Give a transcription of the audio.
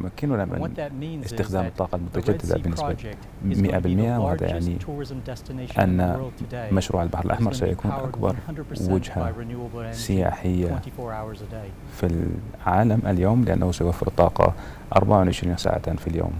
يمكننا من استخدام الطاقة المتجددة بنسبة 100% وهذا يعني أن مشروع البحر الأحمر سيكون أكبر وجهة سياحية في العالم اليوم لأنه سيوفر الطاقة 24 ساعة في اليوم.